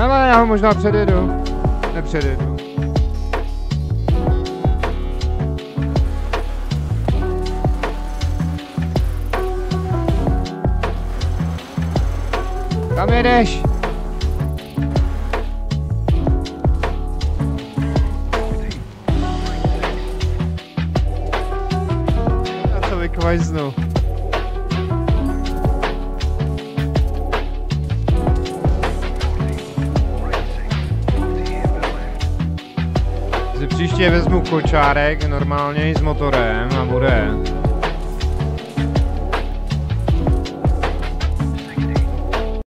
Ale já ho možná předjedu. Nepředjedu. Kam jedeš? Já to vykvajznu. Si příště vezmu kočárek normálně s motorem a bude.